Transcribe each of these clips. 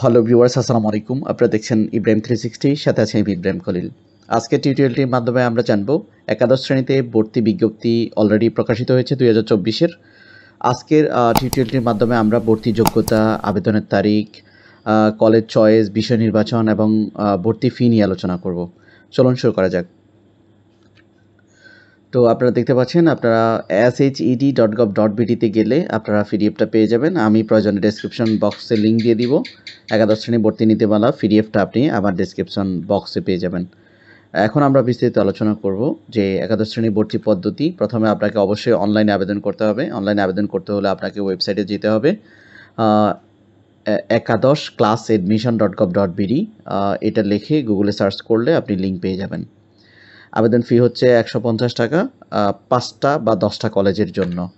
Hello viewers, আসসালামু আলাইকুম। আপনারা দেখছেন ইব্রাহিম থ্রি সিক্সটি সাথে আছে আমি ইব্রাহিম খলিল। আজকের টিউটোরিয়ালটির মাধ্যমে আমরা জানব, একাদশ শ্রেণীতে ভর্তি বিজ্ঞপ্তি অলরেডি প্রকাশিত হয়েছে দুই হাজার চব্বিশের। আজকের টিউটোরিয়ালটির মাধ্যমে আমরা ভর্তি যোগ্যতা, আবেদনের তারিখ কলেজ চয়েস বিষয় নির্বাচন এবং ভর্তি ফি নিয়ে আলোচনা করব। চলুন শুরু করা যাক। তো আপনারা দেখতে পাচ্ছেন, আপনারা S H ED dot gov dot বিডিতে গেলে আপনারা পিডিএফটা পেয়ে যাবেন। আমি প্রয়োজনে ডেসক্রিপশন বক্সে লিঙ্ক দিয়ে দিব। একাদশ শ্রেণি ভর্তি নীতিমালা পিডিএফটা আপনি আমার ডেসক্রিপশন বক্সে পেয়ে যাবেন। এখন আমরা বিস্তারিত আলোচনা করব যে একাদশ শ্রেণি ভর্তি পদ্ধতি, প্রথমে আপনাকে অবশ্যই অনলাইনে আবেদন করতে হবে। অনলাইনে আবেদন করতে হলে আপনাকে ওয়েবসাইটে যেতে হবে। একাদশ class admission dot gov dot BD এটা লিখে গুগলে সার্চ করলে আপনি লিঙ্ক পেয়ে যাবেন। আবেদন ফি হচ্ছে একশো পঞ্চাশ টাকা পাঁচটা বা দশটা কলেজের জন্য।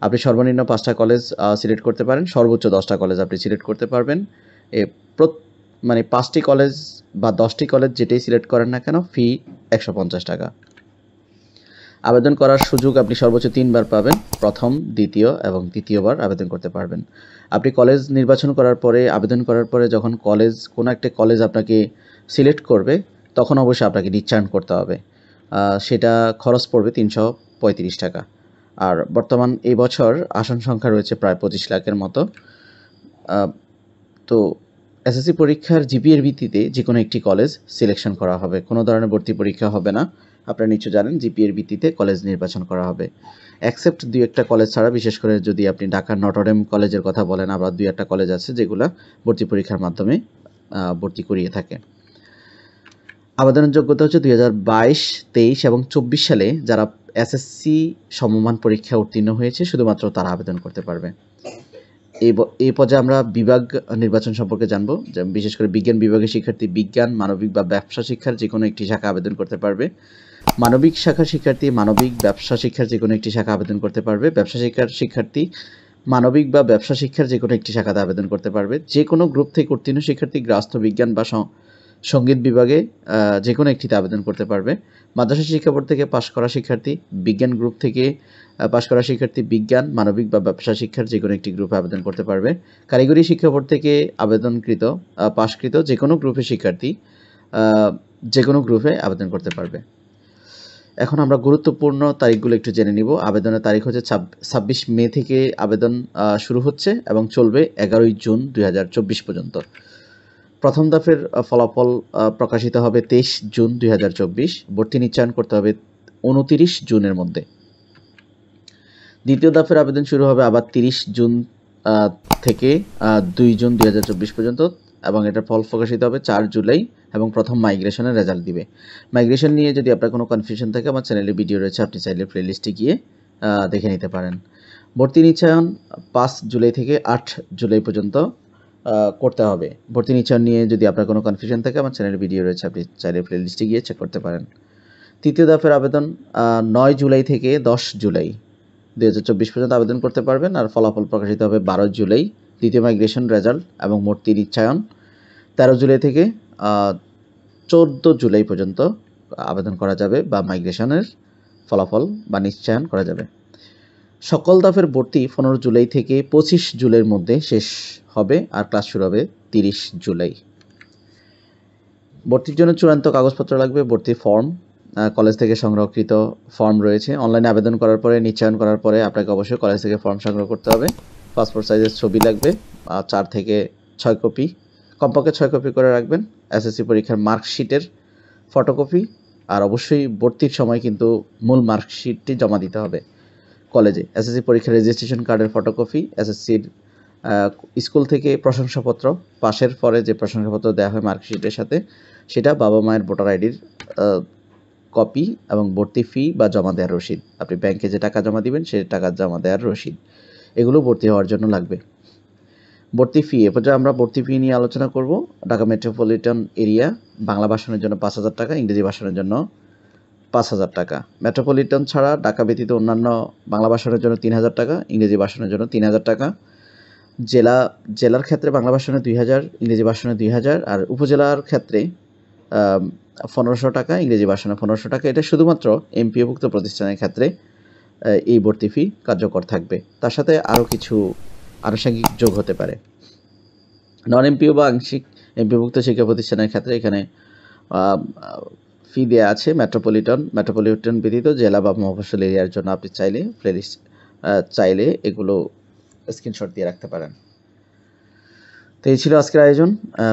আপনি সর্বনিম্ন পাঁচটা কলেজ সিলেক্ট করতে পারেন, সর্বোচ্চ দশটা কলেজ আপনি সিলেক্ট করতে পারবেন। এ, প্রত- মানে পাঁচটি কলেজ বা দশটি কলেজ যেটাই সিলেক্ট করেন না কেন ফি একশো পঞ্চাশ টাকা। আবেদন করার সুযোগ আপনি সর্বোচ্চ তিনবার পাবেন, প্রথম, দ্বিতীয় এবং তৃতীয়বার আবেদন করতে পারবেন। আপনি কলেজ নির্বাচন করার পরে, আবেদন করার পরে যখন কলেজ, কোনো একটা কলেজ আপনাকে সিলেক্ট করবে, তখন অবশ্যই আপনাকে রিটার্ন করতে হবে। সেটা খরচ পড়বে তিনশো পঁয়ত্রিশ টাকা। আর বর্তমান এই বছর আসন সংখ্যা রয়েছে প্রায় পঁচিশ লাখের মতো। তো এসএসসি পরীক্ষার জিপিএর ভিত্তিতে যে কোনো একটি কলেজ সিলেকশন করা হবে। কোনো ধরনের ভর্তি পরীক্ষা হবে না। আপনারা নিশ্চয় জানেন জিপিএর ভিত্তিতে কলেজ নির্বাচন করা হবে। অ্যাকসেপ্ট দুই একটা কলেজ ছাড়া, বিশেষ করে যদি আপনি ঢাকার নটরডেম কলেজের কথা বলেন, আবার দুই একটা কলেজ আছে যেগুলো ভর্তি পরীক্ষার মাধ্যমে ভর্তি করিয়ে থাকে। আবেদনের যোগ্যতা হচ্ছে দুই হাজার বাইশ, তেইশ এবং চব্বিশ সালে যারা এসএসসি সমমান পরীক্ষা উত্তীর্ণ হয়েছে, শুধুমাত্র তারা আবেদন করতে পারবে। এই এই পর্যায়ে আমরা বিভাগ নির্বাচন সম্পর্কে জানব বিশেষ করে বিজ্ঞান বিভাগের শিক্ষার্থী, বিজ্ঞান, মানবিক বা ব্যবসা শিক্ষার যে কোনো একটি শাখা আবেদন করতে পারবে। মানবিক শাখার শিক্ষার্থী, মানবিক ব্যবসা শিক্ষার যে কোনো একটি শাখা আবেদন করতে পারবে। ব্যবসা শিক্ষার শিক্ষার্থী, মানবিক বা ব্যবসা শিক্ষার যে কোনো একটি শাখাতে আবেদন করতে পারবে। যে কোনো গ্রুপ থেকে উত্তীর্ণ শিক্ষার্থী গ্রাস্থ বিজ্ঞান বা সংগীত বিভাগে যে কোনো একটিতে আবেদন করতে পারবে। মাদ্রাসা শিক্ষা বোর্ড থেকে পাশ করা শিক্ষার্থী, বিজ্ঞান গ্রুপ থেকে পাশ করা শিক্ষার্থী বিজ্ঞান, মানবিক বা ব্যবসা শিক্ষার যে কোনো একটি গ্রুপে আবেদন করতে পারবে। কারিগরি শিক্ষা বোর্ড থেকে আবেদনকৃত পাশকৃত যে কোনো গ্রুপের শিক্ষার্থী যে কোনো গ্রুপে আবেদন করতে পারবে। এখন আমরা গুরুত্বপূর্ণ তারিখগুলো একটু জেনে নিব। আবেদনের তারিখ হচ্ছে ছাব্বিশ মে থেকে আবেদন শুরু হচ্ছে এবং চলবে এগারোই জুন দু হাজার চব্বিশ পর্যন্ত। প্রথম দফের ফলাফল প্রকাশিত হবে তেইশ জুন দুই হাজার চব্বিশ। ভর্তি নিশ্চয়ন করতে হবে উনতিরিশ জুনের মধ্যে। দ্বিতীয় দফের আবেদন শুরু হবে আবার তিরিশ জুন থেকে দুই জুন দুই হাজার চব্বিশ পর্যন্ত এবং এটার ফল প্রকাশিত হবে চার জুলাই এবং প্রথম মাইগ্রেশনের রেজাল্ট দিবে। মাইগ্রেশন নিয়ে যদি আপনার কোনো কনফিউশন থাকে, আমার চ্যানেলে ভিডিও রয়েছে, আপনি চাইলে প্লেলিস্টে গিয়ে দেখে নিতে পারেন। ভর্তি নিশ্চয়ন পাঁচ জুলাই থেকে আট জুলাই পর্যন্ত। করতে হবে। ভর্তি নিশ্চয়ন নিয়ে যদি আপনার কোনো কনফিউশন থাকে, আমার চ্যানেলে ভিডিও রয়েছে, আপনি চাইলে প্লেলিস্টে গিয়ে চেক করতে পারেন। তৃতীয় দফের আবেদন নয় জুলাই থেকে দশ জুলাই দু হাজার চব্বিশ পর্যন্ত আবেদন করতে পারবেন, আর ফলাফল প্রকাশিত হবে বারো জুলাই, দ্বিতীয় মাইগ্রেশন রেজাল্ট এবং ভর্তি নিশ্চয়ন তেরো জুলাই থেকে চোদ্দ জুলাই পর্যন্ত আবেদন করা যাবে বা মাইগ্রেশনের ফলাফল বা নিশ্চয়ন করা যাবে। সকল দফের ভর্তি পনেরো জুলাই থেকে পঁচিশ জুলাইয়ের মধ্যে শেষ হবে আর ক্লাস শুরু হবে তিরিশ জুলাই। ভর্তির জন্য চূড়ান্ত কাগজপত্র লাগবে, ভর্তি ফর্ম কলেজ থেকে সংরক্ষিত ফর্ম রয়েছে। অনলাইনে আবেদন করার পরে, নিশ্চয়ন করার পরে আপনাকে অবশ্যই কলেজ থেকে ফর্ম সংগ্রহ করতে হবে। পাসপোর্ট সাইজের ছবি লাগবে চার থেকে ছয় কপি। কমপক্ষে ছয় কপি করে রাখবেন এসএসসি পরীক্ষার মার্কশিটের ফটোকপি আর অবশ্যই ভর্তির সময় কিন্তু মূল মার্কশিটটি জমা দিতে হবে। কলেজে। এসএসসি পরীক্ষার রেজিস্ট্রেশন কার্ডের ফটোকপি এসএসসির স্কুল থেকে প্রশংসাপত্র, পাশের পরে যে প্রশংসাপত্র দেওয়া হয় মার্কশিটের সাথে, সেটা বাবা মায়ের ভোটার আইডির কপি এবং ভর্তি ফি বা জমা দেওয়ার রসিদ। আপনি ব্যাংকে যে টাকা জমা দিবেন, সেই টাকা জমা দেওয়ার রসিদ। এগুলো ভর্তি হওয়ার জন্য লাগবে। ভর্তি ফি এ পর্যায়ে আমরা ভর্তি ফি নিয়ে আলোচনা করব, ঢাকা মেট্রোপলিটন এরিয়া বাংলা ভাষণের জন্য পাঁচ হাজার টাকা, ইংরেজি ভাষণের জন্য পাঁচ হাজার টাকা। মেট্রোপলিটন ছাড়া ঢাকা ব্যতীত অন্যান্য বাংলা ভাষণের জন্য তিন হাজার টাকা, ইংরেজি ভাষণের জন্য তিন হাজার টাকা। জেলা, জেলার ক্ষেত্রে বাংলা ভাষণে দুই হাজার, ইংরেজি ভাষণে দুই হাজার, আর উপজেলার ক্ষেত্রে পনেরোশো টাকা, ইংরেজি ভাষণে পনেরোশো টাকা। এটা শুধুমাত্র এমপিওভুক্ত প্রতিষ্ঠানের ক্ষেত্রে এই ভর্তি ফি কার্যকর থাকবে। তার সাথে আরও কিছু আনুষঙ্গিক যোগ হতে পারে। নন এমপিও বা আংশিক এমপিভুক্ত শিক্ষা প্রতিষ্ঠানের ক্ষেত্রে এখানে ফি দেওয়া আছে মেট্রোপলিটন মেট্রোপলিটন ব্যতীত জেলা বা মফস্বল এরিয়ার জন্য আপনি চাইলে প্লেলিস্ট চাইলে এগুলো স্ক্রিনশট দিয়ে রাখতে পারেন। তো এই ছিল আজকের আয়োজন।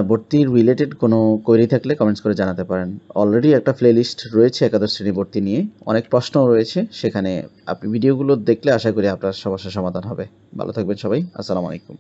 ভর্তির রিলেটেড কোনো কোয়েরি থাকলে কমেন্টস করে জানাতে পারেন। অলরেডি একটা প্লেলিস্ট রয়েছে একাদশ শ্রেণি ভর্তি নিয়ে। অনেক প্রশ্নও রয়েছে। সেখানে আপনি ভিডিওগুলো দেখলে আশা করি আপনার সমস্যার সমাধান হবে। ভালো থাকবেন সবাই। আসসালামু আলাইকুম।